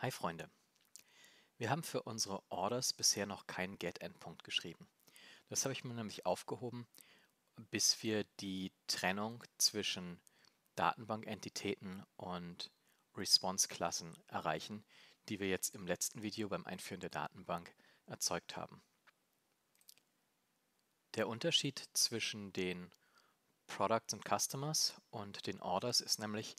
Hi Freunde. Wir haben für unsere Orders bisher noch keinen Get-Endpunkt geschrieben. Das habe ich mir nämlich aufgehoben, bis wir die Trennung zwischen Datenbankentitäten und Response-Klassen erreichen, die wir jetzt im letzten Video beim Einführen der Datenbank erzeugt haben. Der Unterschied zwischen den Products und Customers und den Orders ist nämlich,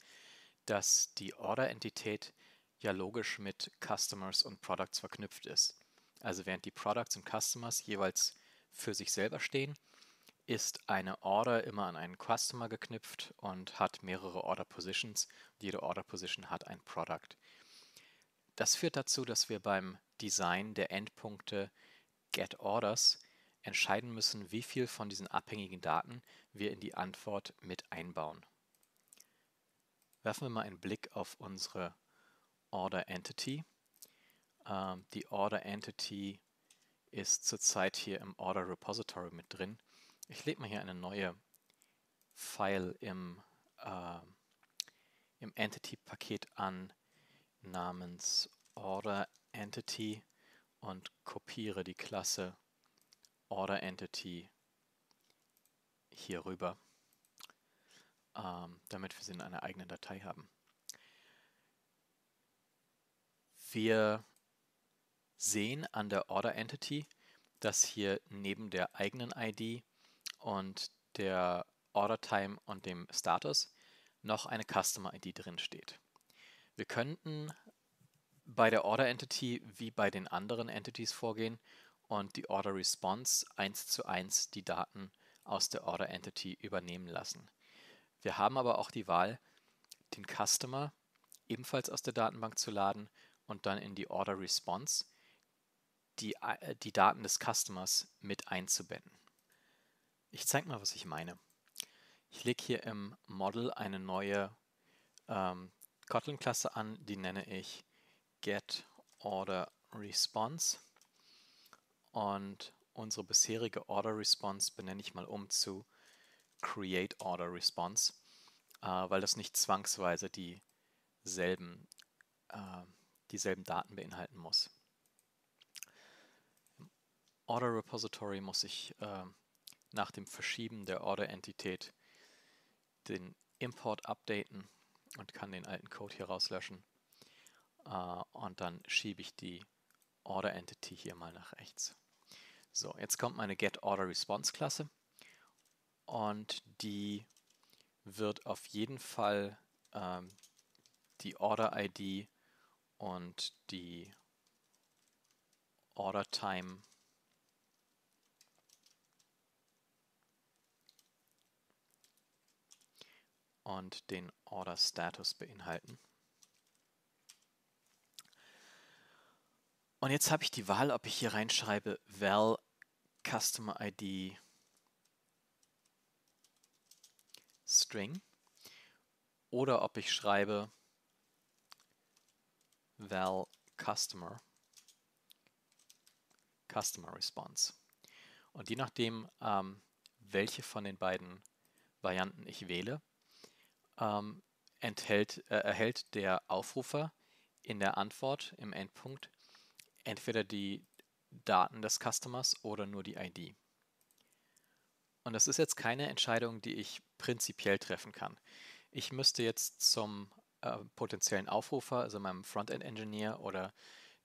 dass die Order-Entität ja logisch mit Customers und Products verknüpft ist. Also während die Products und Customers jeweils für sich selber stehen, ist eine Order immer an einen Customer geknüpft und hat mehrere Order Positions. Jede Order Position hat ein Product. Das führt dazu, dass wir beim Design der Endpunkte Get Orders entscheiden müssen, wie viel von diesen abhängigen Daten wir in die Antwort mit einbauen. Werfen wir mal einen Blick auf unsere Order Entity. Ähm, die Order Entity ist zurzeit hier im Order Repository mit drin. Ich lege mal hier eine neue File im, äh, im Entity-Paket an namens Order Entity und kopiere die Klasse Order Entity hier rüber, ähm, damit wir sie in einer eigenen Datei haben. Wir sehen an der Order Entity, dass hier neben der eigenen ID und der Order Time und dem Status noch eine Customer ID drin steht. Wir könnten bei der Order Entity wie bei den anderen Entities vorgehen und die Order Response eins zu eins die Daten aus der Order Entity übernehmen lassen. Wir haben aber auch die Wahl, den Customer ebenfalls aus der Datenbank zu laden und dann in die Order Response die, äh, die Daten des Customers mit einzubetten. Ich zeige mal, was ich meine. Ich lege hier im Model eine neue ähm, Kotlin-Klasse an, die nenne ich getOrderResponse und unsere bisherige OrderResponse benenne ich mal um zu createOrderResponse, äh, weil das nicht zwangsweise dieselben äh, dieselben Daten beinhalten muss. Im Order Repository muss ich äh, nach dem Verschieben der Order-Entität den Import updaten und kann den alten Code hier rauslöschen. Uh, und dann schiebe ich die Order Entity hier mal nach rechts. So, jetzt kommt meine Get Order Response Klasse und die wird auf jeden Fall ähm, die Order ID und die Order Time und den Order Status beinhalten. Und jetzt habe ich die Wahl, ob ich hier reinschreibe val Customer ID String oder ob ich schreibe val customer customer response. Und je nachdem, ähm, welche von den beiden Varianten ich wähle, ähm, enthält, äh, erhält der Aufrufer in der Antwort im Endpunkt entweder die Daten des Customers oder nur die ID. Und das ist jetzt keine Entscheidung, die ich prinzipiell treffen kann. Ich müsste jetzt zum äh, potenziellen Aufrufer, also meinem Frontend-Engineer oder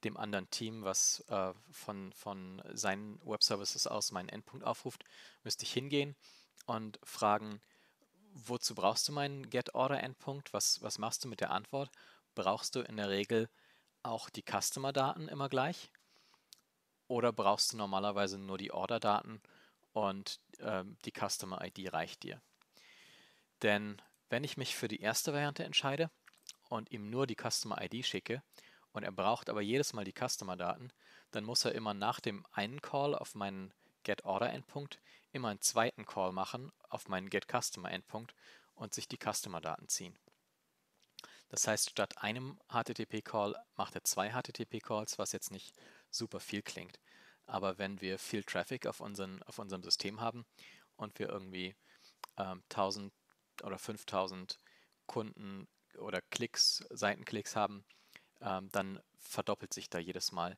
dem anderen Team, was äh, von, von seinen Web-Services aus meinen Endpunkt aufruft, müsste ich hingehen und fragen, wozu brauchst du meinen Get-Order-Endpunkt? Was, was machst du mit der Antwort? Brauchst du in der Regel auch die Customer-Daten immer gleich? Oder brauchst du normalerweise nur die Order-Daten und ähm, die Customer-ID reicht dir? Denn wenn ich mich für die erste Variante entscheide, und ihm nur die Customer ID schicke und er braucht aber jedes Mal die Customer-Daten, dann muss er immer nach dem einen Call auf meinen Get-Order-Endpunkt immer einen zweiten Call machen auf meinen Get-Customer-Endpunkt und sich die Customer-Daten ziehen. Das heißt, statt einem HTTP-Call macht er zwei HTTP-Calls, was jetzt nicht super viel klingt. Aber wenn wir viel Traffic auf, unseren, auf unserem System haben und wir irgendwie ähm, 1000 oder 5000 Kunden oder Klicks, Seitenklicks haben, ähm, dann verdoppelt sich da jedes Mal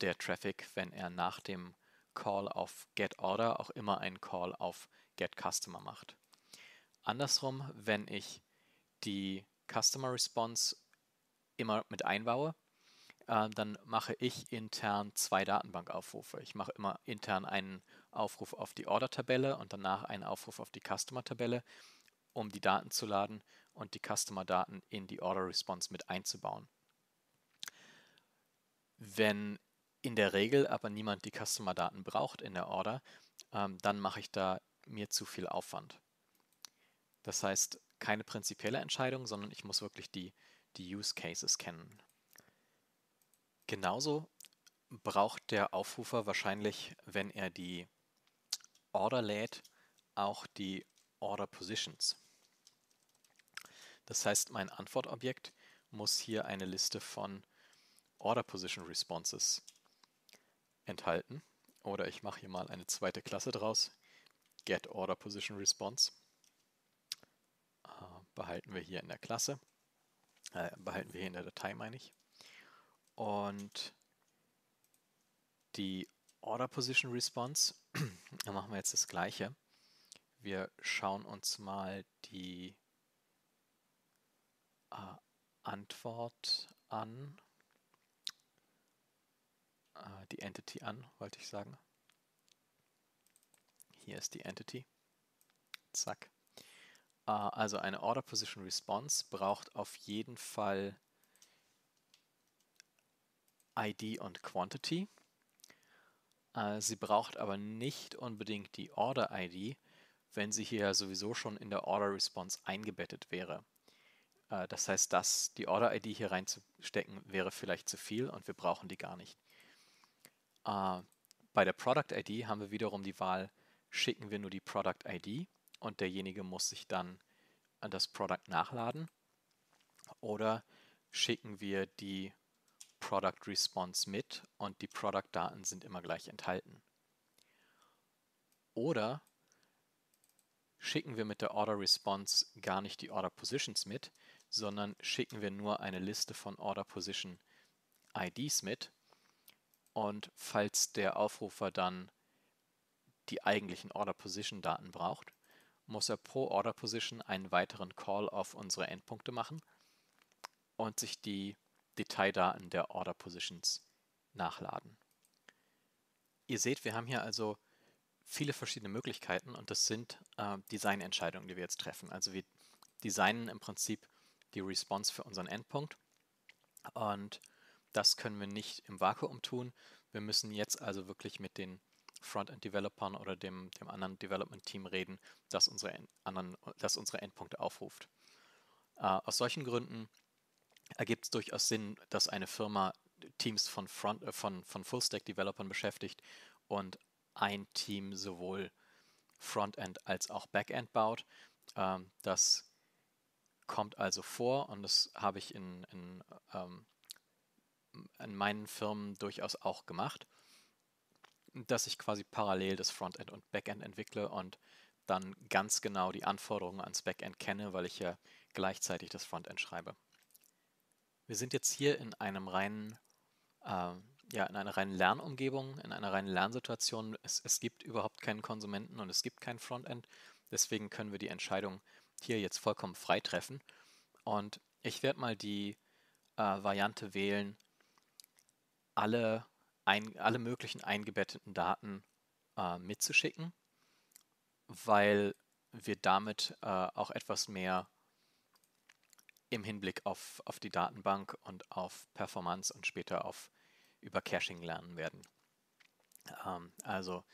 der Traffic, wenn er nach dem Call auf GetOrder auch immer einen Call auf GetCustomer macht. Andersrum, wenn ich die Customer Response immer mit einbaue, äh, dann mache ich intern zwei Datenbankaufrufe. Ich mache immer intern einen Aufruf auf die Order-Tabelle und danach einen Aufruf auf die Customer-Tabelle, um die Daten zu laden und die Customer-Daten in die Order-Response mit einzubauen. Wenn in der Regel aber niemand die Customer-Daten braucht in der Order, ähm, dann mache ich da mir zu viel Aufwand. Das heißt, keine prinzipielle Entscheidung, sondern ich muss wirklich die, die Use Cases kennen. Genauso braucht der Aufrufer wahrscheinlich, wenn er die Order lädt, auch die Order Positions. Das heißt, mein Antwortobjekt muss hier eine Liste von Order Position Responses enthalten. Oder ich mache hier mal eine zweite Klasse draus. Get Order Position Response. Äh, behalten wir hier in der Klasse. Äh, behalten wir hier in der Datei, meine ich. Und die Order Position Response, da machen wir jetzt das gleiche. Wir schauen uns mal die äh, Antwort an äh, die Entity an, wollte ich sagen. Hier ist die Entity. Zack. Äh, also eine Order Position Response braucht auf jeden Fall ID und Quantity. Äh, sie braucht aber nicht unbedingt die Order ID, wenn sie hier sowieso schon in der Order Response eingebettet wäre. Äh, das heißt, dass die Order ID hier reinzustecken wäre vielleicht zu viel und wir brauchen die gar nicht. Äh, bei der Product ID haben wir wiederum die Wahl, schicken wir nur die Product ID und derjenige muss sich dann das Product nachladen oder schicken wir die Product Response mit und die Product Daten sind immer gleich enthalten. Oder schicken wir mit der Order Response gar nicht die Order Positions mit, sondern schicken wir nur eine Liste von Order Position IDs mit und falls der Aufrufer dann die eigentlichen Order Position Daten braucht, muss er pro Order Position einen weiteren Call auf unsere Endpunkte machen und sich die Detaildaten der Order Positions nachladen. Ihr seht, wir haben hier also viele verschiedene Möglichkeiten und das sind äh, Designentscheidungen, die wir jetzt treffen. Also wir designen im Prinzip die Response für unseren Endpunkt und das können wir nicht im Vakuum tun. Wir müssen jetzt also wirklich mit den Frontend-Developern oder dem, dem anderen Development-Team reden, das unsere, anderen, das unsere Endpunkte aufruft. Äh, aus solchen Gründen ergibt es durchaus Sinn, dass eine Firma Teams von, Front, äh, von, von Full-Stack-Developern beschäftigt und ein Team sowohl Frontend als auch Backend baut. Ähm, das kommt also vor und das habe ich in, in ähm, in meinen Firmen durchaus auch gemacht, dass ich quasi parallel das Frontend und Backend entwickle und dann ganz genau die Anforderungen ans Backend kenne, weil ich ja gleichzeitig das Frontend schreibe. Wir sind jetzt hier in einem reinen, äh, ja, in einer reinen Lernumgebung, in einer reinen Lernsituation. Es, es gibt überhaupt keinen Konsumenten und es gibt kein Frontend. Deswegen können wir die Entscheidung hier jetzt vollkommen frei treffen. Und ich werde mal die äh, Variante wählen, alle, ein, alle möglichen eingebetteten Daten äh, mitzuschicken, weil wir damit äh, auch etwas mehr im Hinblick auf, auf die Datenbank und auf Performance und später auf über Caching lernen werden. Ähm, also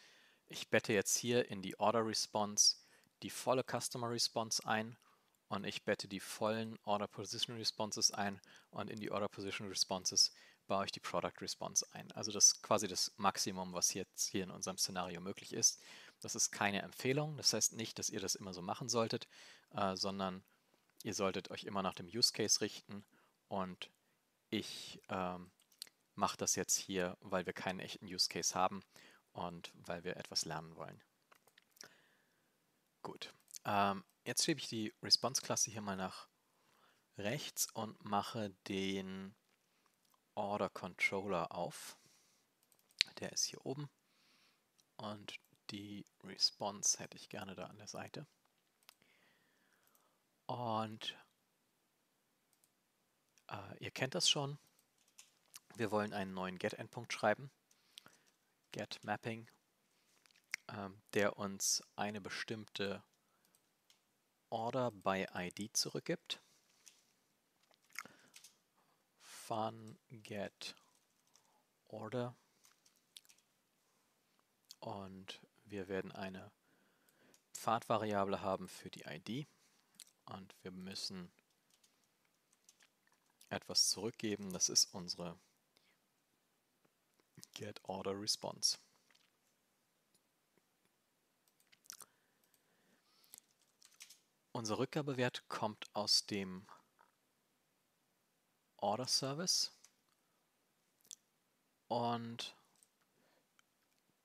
ich bette jetzt hier in die Order Response die volle Customer Response ein und ich bette die vollen Order Position Responses ein und in die Order Position Responses baue ich die Product Response ein. Also das ist quasi das Maximum, was jetzt hier in unserem Szenario möglich ist. Das ist keine Empfehlung. Das heißt nicht, dass ihr das immer so machen solltet, äh, sondern ihr solltet euch immer nach dem Use Case richten. Und ich ähm, mache das jetzt hier, weil wir keinen echten Use Case haben und weil wir etwas lernen wollen. Gut. Ähm, jetzt schiebe ich die Response-Klasse hier mal nach rechts und mache den Order Controller auf. Der ist hier oben. Und die Response hätte ich gerne da an der Seite. Und äh, ihr kennt das schon. Wir wollen einen neuen Get-Endpunkt schreiben. Get Mapping, der uns eine bestimmte Order by ID zurückgibt. Fun get order und wir werden eine Pfadvariable haben für die ID und wir müssen etwas zurückgeben. Das ist unsere getOrderResponse. Unser Rückgabewert kommt aus dem Order Service und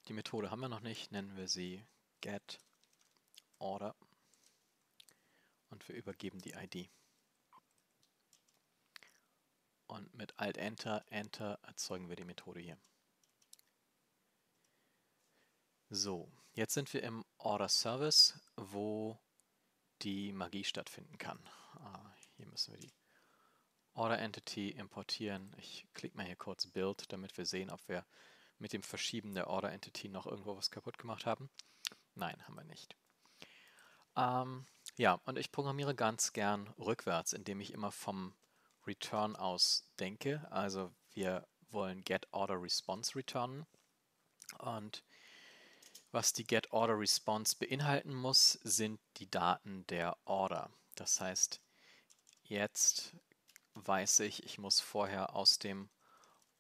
die Methode haben wir noch nicht, nennen wir sie get order und wir übergeben die ID. Und mit Alt Enter, Enter erzeugen wir die Methode hier. So, jetzt sind wir im Order Service, wo die Magie stattfinden kann. Ah, hier müssen wir die Order Entity importieren. Ich klicke mal hier kurz Build, damit wir sehen, ob wir mit dem Verschieben der Order Entity noch irgendwo was kaputt gemacht haben. Nein, haben wir nicht. Ähm, ja, und ich programmiere ganz gern rückwärts, indem ich immer vom Return aus denke. Also wir wollen Get Order Response returnen. Und was die Get Order Response beinhalten muss, sind die Daten der Order. Das heißt, jetzt weiß ich, ich muss vorher aus dem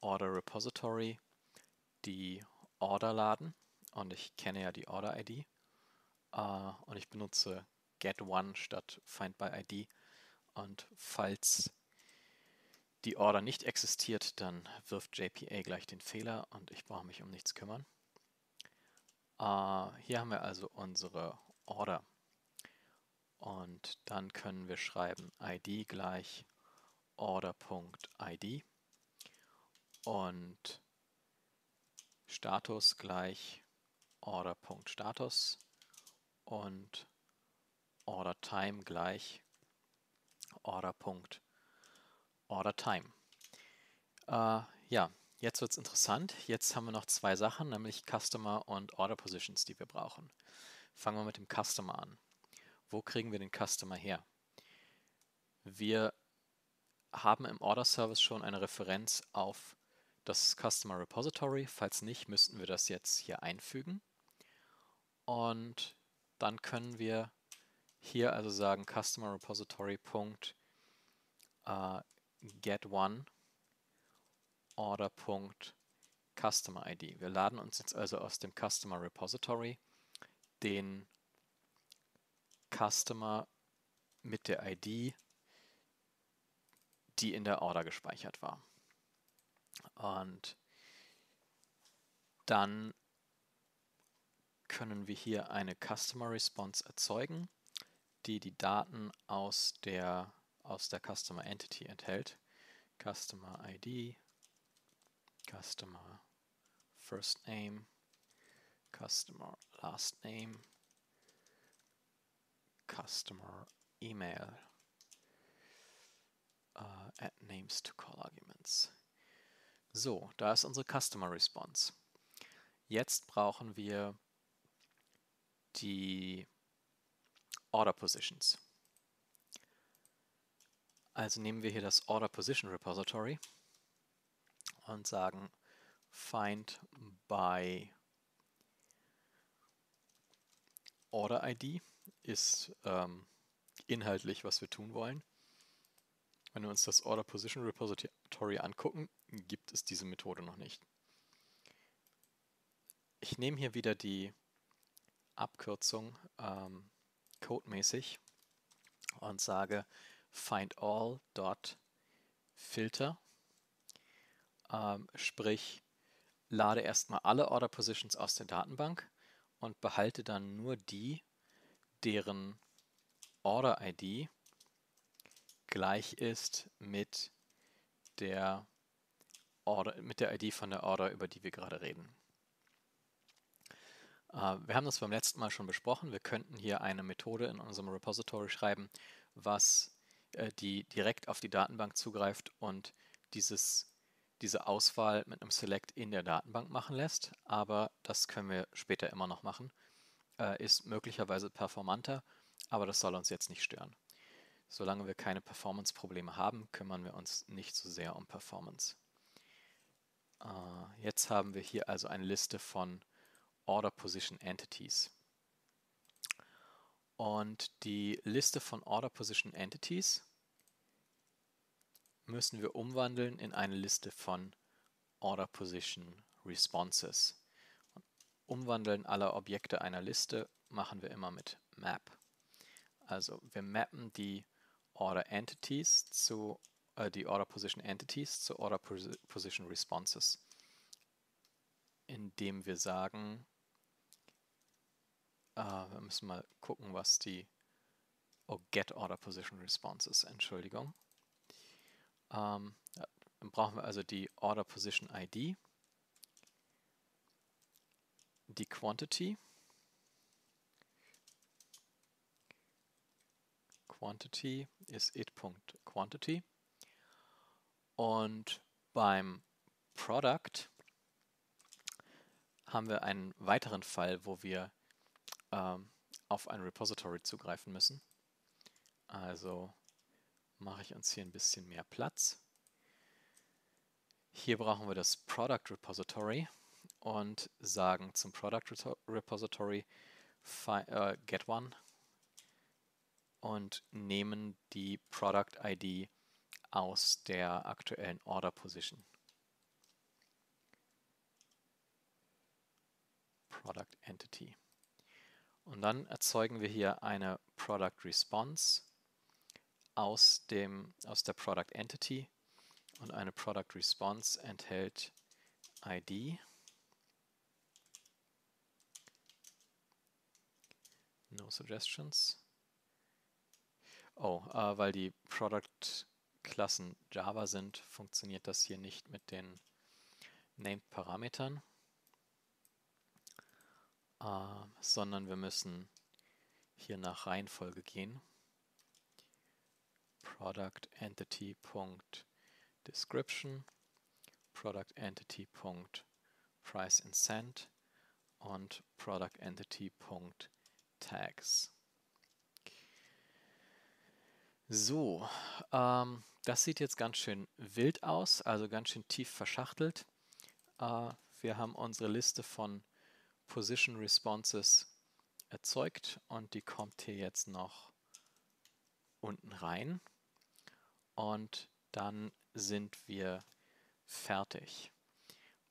Order Repository die Order laden und ich kenne ja die Order ID uh, und ich benutze get1 statt find by ID und falls die Order nicht existiert, dann wirft JPA gleich den Fehler und ich brauche mich um nichts kümmern. Uh, hier haben wir also unsere Order. Und dann können wir schreiben id gleich order.id und Status gleich order.status und order_time gleich order.order_time. Äh, ja, jetzt wird es interessant. Jetzt haben wir noch zwei Sachen, nämlich Customer und Order Positions, die wir brauchen. Fangen wir mit dem Customer an. Wo kriegen wir den Customer her? Wir haben im Order Service schon eine Referenz auf das Customer Repository. Falls nicht, müssten wir das jetzt hier einfügen. Und dann können wir hier also sagen Customer Repository. One order. Customer ID. Wir laden uns jetzt also aus dem Customer Repository den Customer mit der ID, die in der Order gespeichert war. Und dann können wir hier eine Customer Response erzeugen, die die Daten aus der, aus der Customer Entity enthält. Customer ID, Customer First Name, Customer Last Name, Customer Email, uh, add names to call arguments. So, da ist unsere Customer Response. Jetzt brauchen wir die Order Positions. Also nehmen wir hier das Order Position Repository und sagen find by Order ID ist ähm, inhaltlich, was wir tun wollen. Wenn wir uns das Order Position Repository angucken, gibt es diese Methode noch nicht. Ich nehme hier wieder die Abkürzung ähm, codemäßig und sage findAll.filter, ähm, sprich lade erstmal alle Order Positions aus der Datenbank und behalte dann nur die, deren Order ID gleich ist mit der Order, mit der ID von der Order, über die wir gerade reden. Äh, wir haben das beim letzten Mal schon besprochen. Wir könnten hier eine Methode in unserem Repository schreiben, was äh, die direkt auf die Datenbank zugreift und dieses, diese Auswahl mit einem Select in der Datenbank machen lässt. Aber das können wir später immer noch machen. Äh, ist möglicherweise performanter, aber das soll uns jetzt nicht stören. Solange wir keine Performance-Probleme haben, kümmern wir uns nicht so sehr um Performance. Jetzt haben wir hier also eine Liste von Order Position Entities. Und die Liste von Order Position Entities müssen wir umwandeln in eine Liste von Order Position Responses. Umwandeln aller Objekte einer Liste machen wir immer mit Map. Also wir mappen die Order Entities zu äh, die Order Position Entities zu Order Position Responses, indem wir sagen, Uh, wir müssen mal gucken, was die oh, Get Order Position Response ist. Entschuldigung. Ja, dann brauchen wir also die Order Position ID, die Quantity, Quantity ist it.quantity und beim Product haben wir einen weiteren Fall, wo wir ähm, auf ein Repository zugreifen müssen. Also mache ich uns hier ein bisschen mehr Platz. Hier brauchen wir das Product Repository und sagen zum Product Repository äh, get one und nehmen die Product ID aus der aktuellen Order Position. Product Entity. Und dann erzeugen wir hier eine Product Response aus, dem, aus der Product Entity und eine Product Response enthält ID, No Suggestions. Oh, äh, weil die Product-Klassen Java sind, funktioniert das hier nicht mit den Named-Parametern äh, sondern wir müssen hier nach Reihenfolge gehen. Product Entity Description, Product Entity Price and Cent und Product Entity Tags. So, ähm, das sieht jetzt ganz schön wild aus, also ganz schön tief verschachtelt. Äh, wir haben unsere Liste von Position Responses erzeugt und die kommt hier jetzt noch unten rein und dann sind wir fertig.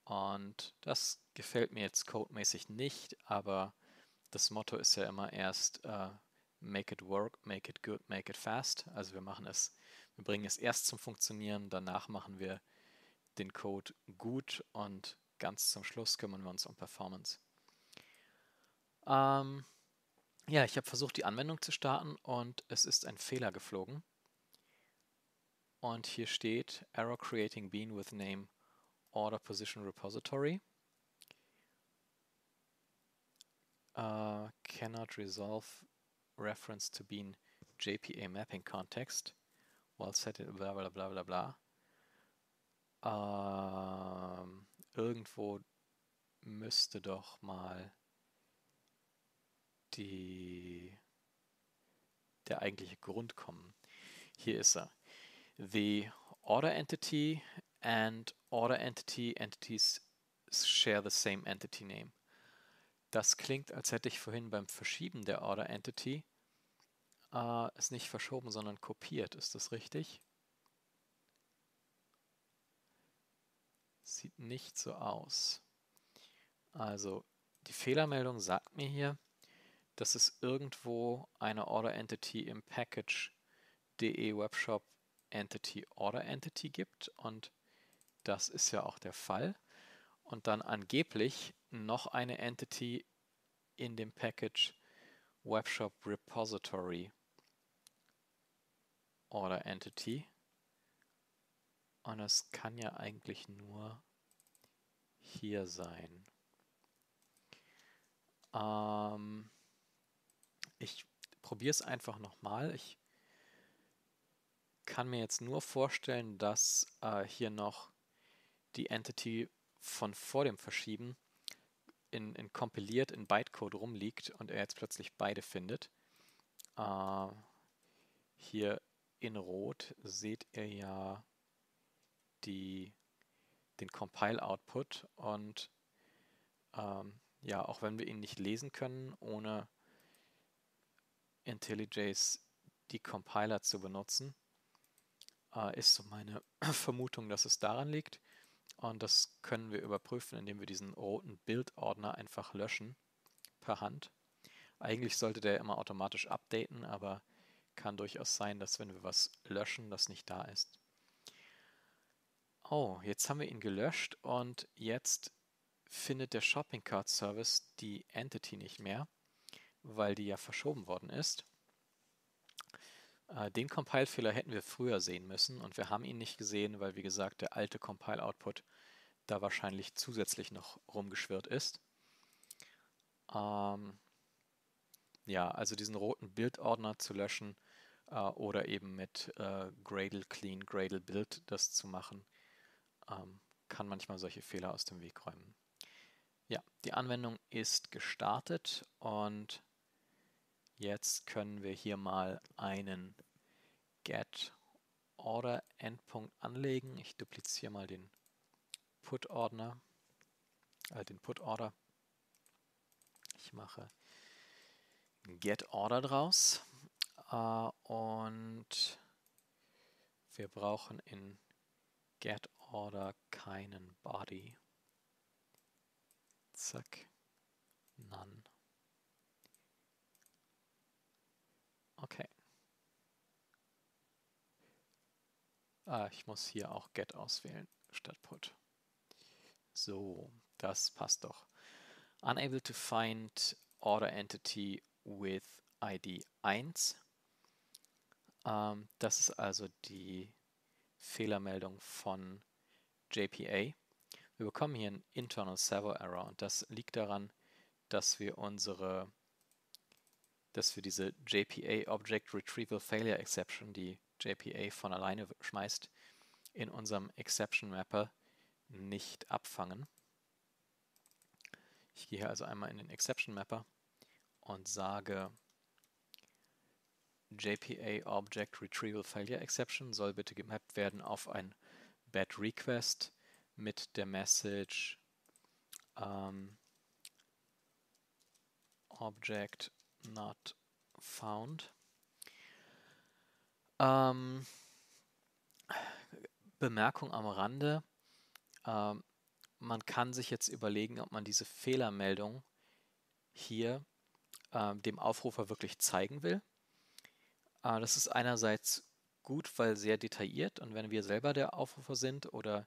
Und das gefällt mir jetzt codemäßig nicht, aber das Motto ist ja immer erst uh, make it work, make it good, make it fast. Also wir machen es, wir bringen es erst zum Funktionieren, danach machen wir den Code gut und ganz zum Schluss kümmern wir uns um Performance. Ähm, ja, ich habe versucht, die Anwendung zu starten und es ist ein Fehler geflogen. Und hier steht Error creating bean with name order position repository. Uh, cannot resolve reference to bean JPA mapping context while set it bla bla bla bla bla. Ähm, irgendwo müsste doch mal die, der eigentliche Grund kommen. Hier ist er. The order entity and order entity entities share the same entity name. Das klingt, als hätte ich vorhin beim Verschieben der Order Entity äh, es nicht verschoben, sondern kopiert. Ist das richtig? Sieht nicht so aus. Also die Fehlermeldung sagt mir hier, dass es irgendwo eine Order Entity im Package de Webshop Entity Order Entity gibt und das ist ja auch der Fall. Und dann angeblich noch eine Entity in dem Package Webshop Repository Order Entity. Und es kann ja eigentlich nur hier sein. Ähm, ich probiere es einfach nochmal. Ich kann mir jetzt nur vorstellen, dass äh, hier noch die Entity von vor dem Verschieben in, in kompiliert in Bytecode rumliegt und er jetzt plötzlich beide findet. Äh, hier in Rot seht ihr ja die, den Compile-Output und ähm, ja, auch wenn wir ihn nicht lesen können, ohne IntelliJ's die Compiler zu benutzen, äh, ist so meine Vermutung, dass es daran liegt. Und das können wir überprüfen, indem wir diesen roten Bildordner einfach löschen per Hand. Eigentlich sollte der immer automatisch updaten, aber kann durchaus sein, dass wenn wir was löschen, das nicht da ist. Oh, jetzt haben wir ihn gelöscht und jetzt findet der Shopping Cart Service die Entity nicht mehr, weil die ja verschoben worden ist. Äh, den Compile-Fehler hätten wir früher sehen müssen und wir haben ihn nicht gesehen, weil wie gesagt der alte Compile-Output da wahrscheinlich zusätzlich noch rumgeschwirrt ist. Ähm, ja, also diesen roten Bildordner zu löschen äh, oder eben mit äh, Gradle Clean, Gradle Build das zu machen, ähm, kann manchmal solche Fehler aus dem Weg räumen. Ja, die Anwendung ist gestartet und jetzt können wir hier mal einen get order Endpunkt anlegen. Ich dupliziere mal den Put Ordner, äh, den Put Order. Ich mache get Order draus äh, und wir brauchen in get Order keinen Body. Zack. None. Ah, ich muss hier auch get auswählen statt put. So, das passt doch. Unable to find order entity with ID 1. Ähm, das ist also die Fehlermeldung von JPA. Wir bekommen hier einen Internal Server Error und das liegt daran, dass wir unsere, dass wir diese JPA Object Retrieval Failure Exception, die JPA von alleine schmeißt, in unserem Exception Mapper nicht abfangen. Ich gehe also einmal in den Exception Mapper und sage JPA Object Retrieval Failure Exception soll bitte gemappt werden auf ein Bad Request mit der Message ähm, Object not found. Ähm, Bemerkung am Rande. Ähm, man kann sich jetzt überlegen, ob man diese Fehlermeldung hier äh, dem Aufrufer wirklich zeigen will. Äh, das ist einerseits gut, weil sehr detailliert und wenn wir selber der Aufrufer sind oder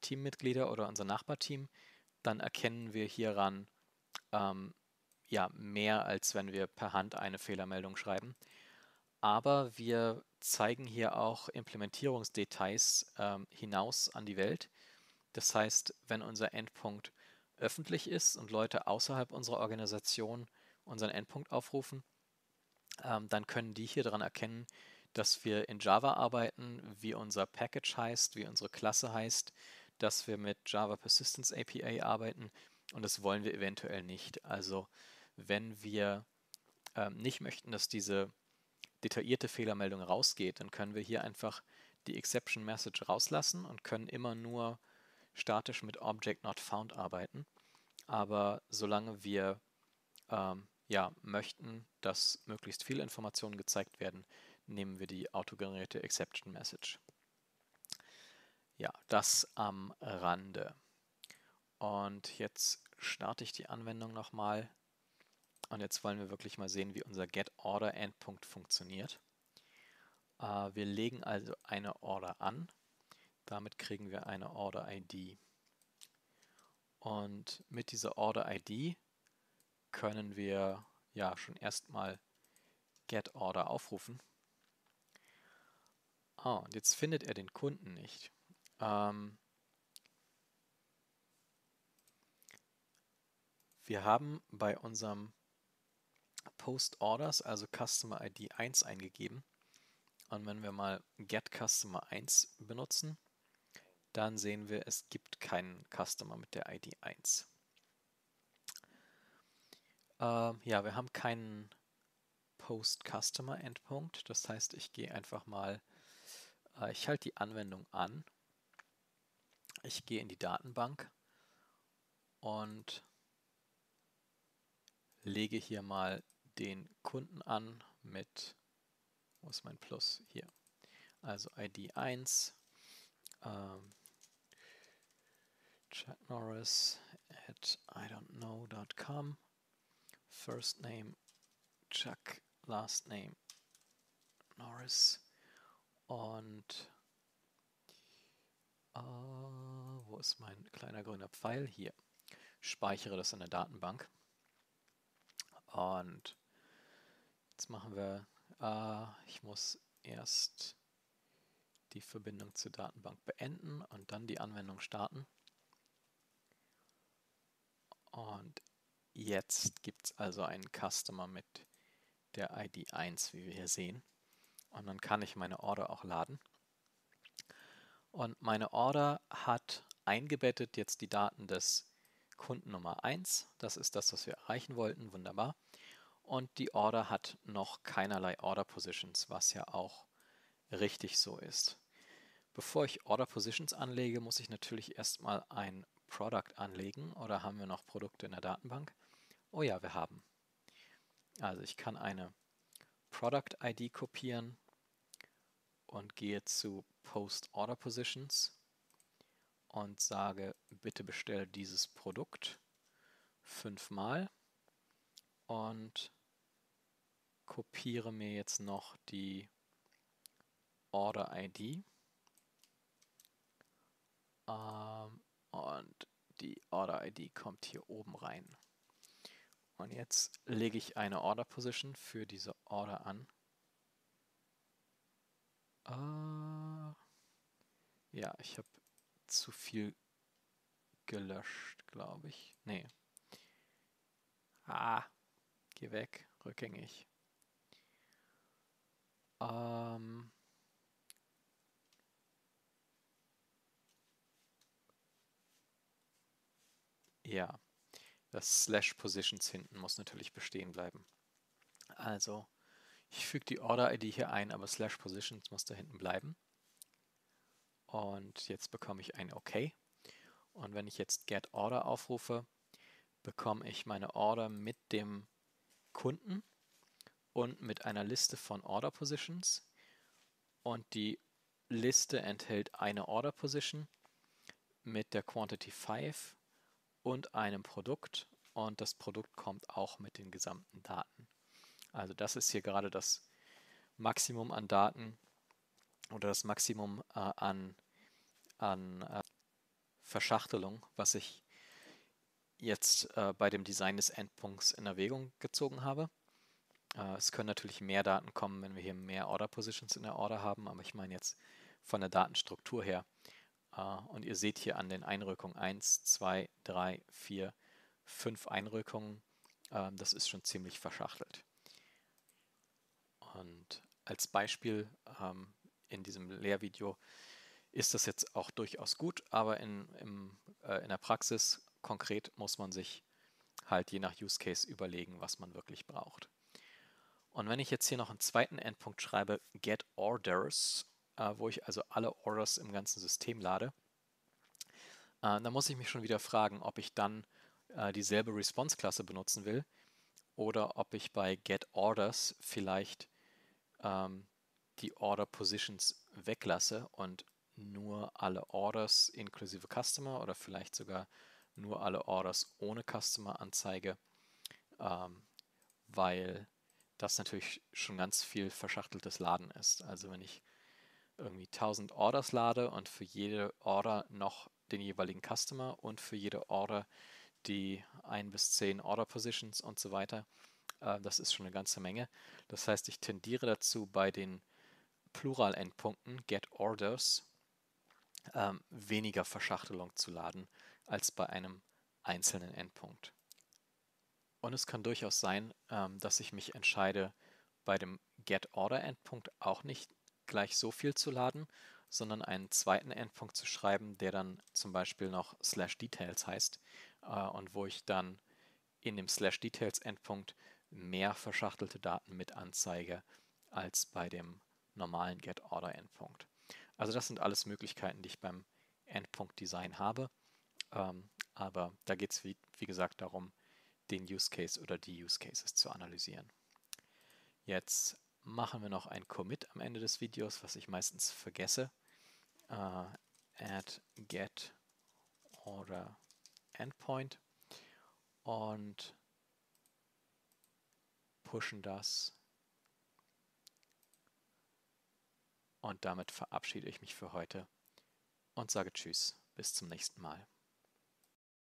Teammitglieder oder unser Nachbarteam, dann erkennen wir hieran ähm, ja, mehr, als wenn wir per Hand eine Fehlermeldung schreiben. Aber wir zeigen hier auch Implementierungsdetails ähm, hinaus an die Welt. Das heißt, wenn unser Endpunkt öffentlich ist und Leute außerhalb unserer Organisation unseren Endpunkt aufrufen, ähm, dann können die hier daran erkennen, dass wir in Java arbeiten, wie unser Package heißt, wie unsere Klasse heißt, dass wir mit Java Persistence API arbeiten und das wollen wir eventuell nicht. Also wenn wir ähm, nicht möchten, dass diese detaillierte Fehlermeldung rausgeht, dann können wir hier einfach die Exception Message rauslassen und können immer nur statisch mit Object Not Found arbeiten. Aber solange wir ähm, ja, möchten, dass möglichst viele Informationen gezeigt werden, nehmen wir die autogenerierte Exception Message. Ja, das am Rande. Und jetzt starte ich die Anwendung nochmal. Und jetzt wollen wir wirklich mal sehen, wie unser GetOrder-Endpunkt funktioniert. Äh, wir legen also eine Order an. Damit kriegen wir eine Order-ID. Und mit dieser Order-ID können wir ja schon erstmal GetOrder aufrufen. Ah, und jetzt findet er den Kunden nicht. Ähm, wir haben bei unserem Post Orders, also Customer ID 1 eingegeben. Und wenn wir mal Get Customer 1 benutzen, dann sehen wir, es gibt keinen Customer mit der ID 1. Ähm, ja, wir haben keinen Post-Customer-Endpunkt. Das heißt, ich gehe einfach mal, äh, ich halte die Anwendung an. Ich gehe in die Datenbank und lege hier mal den Kunden an mit, wo ist mein Plus? Hier. Also ID 1, ähm, Chuck Norris at I don't know.com, first name Chuck, last name Norris und äh, wo ist mein kleiner grüner Pfeil? Hier. Speichere das in der Datenbank. Und Jetzt machen wir, äh, ich muss erst die Verbindung zur Datenbank beenden und dann die Anwendung starten. Und jetzt gibt es also einen Customer mit der ID 1, wie wir hier sehen. Und dann kann ich meine Order auch laden. Und meine Order hat eingebettet jetzt die Daten des Kunden Nummer 1. Das ist das, was wir erreichen wollten. Wunderbar und die Order hat noch keinerlei Order Positions, was ja auch richtig so ist. Bevor ich Order Positions anlege, muss ich natürlich erstmal ein Product anlegen oder haben wir noch Produkte in der Datenbank? Oh ja, wir haben. Also ich kann eine Product ID kopieren und gehe zu Post Order Positions und sage, bitte bestell dieses Produkt fünfmal und kopiere mir jetzt noch die Order ID ähm, und die Order ID kommt hier oben rein. Und jetzt lege ich eine Order Position für diese Order an. Äh, ja, ich habe zu viel gelöscht, glaube ich. Nee. Ah, geh weg, rückgängig. Ähm ja, das Slash Positions hinten muss natürlich bestehen bleiben. Also, ich füge die Order-ID hier ein, aber Slash Positions muss da hinten bleiben. Und jetzt bekomme ich ein OK. Und wenn ich jetzt Get Order aufrufe, bekomme ich meine Order mit dem Kunden und mit einer Liste von Order Positions. Und die Liste enthält eine Order Position mit der Quantity 5 und einem Produkt. Und das Produkt kommt auch mit den gesamten Daten. Also das ist hier gerade das Maximum an Daten oder das Maximum äh, an, an äh, Verschachtelung, was ich jetzt äh, bei dem Design des Endpunkts in Erwägung gezogen habe. Äh, es können natürlich mehr Daten kommen, wenn wir hier mehr Order Positions in der Order haben, aber ich meine jetzt von der Datenstruktur her. Äh, und ihr seht hier an den Einrückungen 1, 2, 3, 4, 5 Einrückungen. Äh, das ist schon ziemlich verschachtelt. Und als Beispiel ähm, in diesem Lehrvideo ist das jetzt auch durchaus gut, aber in, im, in der Praxis konkret muss man sich halt je nach Use Case überlegen, was man wirklich braucht. Und wenn ich jetzt hier noch einen zweiten Endpunkt schreibe, get orders, äh, wo ich also alle Orders im ganzen System lade, äh, dann muss ich mich schon wieder fragen, ob ich dann äh, dieselbe Response-Klasse benutzen will oder ob ich bei get orders vielleicht ähm, die Order Positions weglasse und nur alle Orders inklusive Customer oder vielleicht sogar nur alle Orders ohne Customer anzeige, ähm, weil das natürlich schon ganz viel verschachteltes Laden ist. Also wenn ich irgendwie 1000 Orders lade und für jede Order noch den jeweiligen Customer und für jede Order die 1 bis 10 Order Positions und so weiter, äh, das ist schon eine ganze Menge. Das heißt, ich tendiere dazu bei den Plural-Endpunkten, get orders, ähm, weniger Verschachtelung zu laden als bei einem einzelnen Endpunkt. Und es kann durchaus sein, ähm, dass ich mich entscheide, bei dem GetOrder-Endpunkt auch nicht gleich so viel zu laden, sondern einen zweiten Endpunkt zu schreiben, der dann zum Beispiel noch slash details heißt äh, und wo ich dann in dem slash details Endpunkt mehr verschachtelte Daten mit anzeige als bei dem normalen GetOrder Endpunkt. Also das sind alles Möglichkeiten, die ich beim Endpunkt Design habe. Ähm, aber da geht es, wie, wie gesagt, darum, den Use Case oder die Use Cases zu analysieren. Jetzt machen wir noch ein Commit am Ende des Videos, was ich meistens vergesse. Uh, add get order endpoint und pushen das. Und damit verabschiede ich mich für heute und sage Tschüss, bis zum nächsten Mal.